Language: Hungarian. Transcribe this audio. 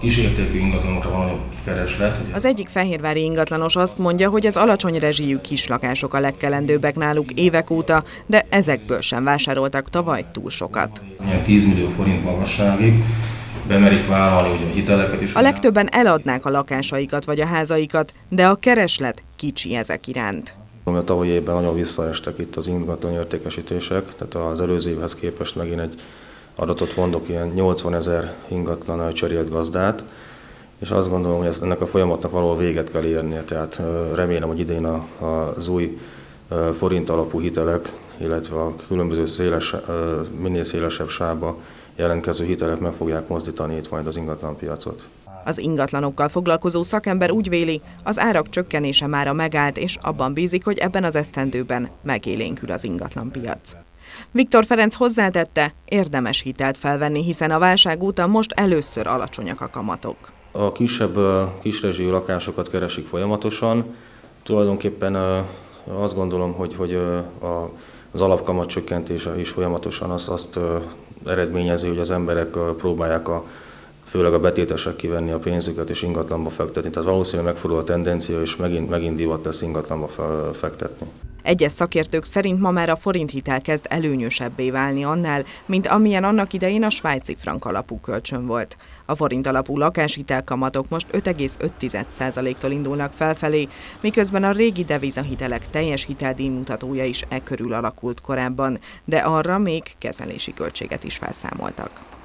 Kisértékű ingatlanokra van nagyobb kereslet. Ugye? Az egyik fehérvári ingatlanos azt mondja, hogy az alacsony rezsijű kislakások a legkelendőbbek náluk évek óta, de ezekből sem vásároltak tavaly túl sokat. Ilyen 10 millió forint magasságig bemerik vállalni ugye a hiteleket is. A legtöbben eladnák a lakásaikat vagy a házaikat, de a kereslet kicsi ezek iránt. A tavalyi évben nagyon visszaestek itt az ingatlan értékesítések, tehát az előző évhez képest megint egy adatot mondok, ilyen 80 ezer ingatlan cserélt gazdát, és azt gondolom, hogy ennek a folyamatnak valahol véget kell érnie, tehát remélem, hogy idén az új forint alapú hitelek, illetve a különböző széles, minél szélesebb sába jelentkező hitelek meg fogják mozdítani itt majd az ingatlanpiacot. Az ingatlanokkal foglalkozó szakember úgy véli, az árak csökkenése mára megállt, és abban bízik, hogy ebben az esztendőben megélénkül az ingatlanpiac. Viktor Ferenc hozzátette, érdemes hitelt felvenni, hiszen a válság után most először alacsonyak a kamatok. A kisebb kisrezsű lakásokat keresik folyamatosan. Tulajdonképpen azt gondolom, hogy, hogy az alapkamat csökkentése is folyamatosan azt, azt eredményezi, hogy az emberek próbálják a főleg a betétesek kivenni a pénzüket és ingatlanba fektetni. Tehát valószínűleg megfordul a tendencia, és megint, megint divat lesz ingatlanba fektetni. Egyes szakértők szerint ma már a forint hitel kezd előnyösebbé válni annál, mint amilyen annak idején a svájci frank alapú kölcsön volt. A forint alapú lakáshitel kamatok most 5,5%-tól indulnak felfelé, miközben a régi devizahitelek teljes hiteldíjmutatója is e körül alakult korábban, de arra még kezelési költséget is felszámoltak.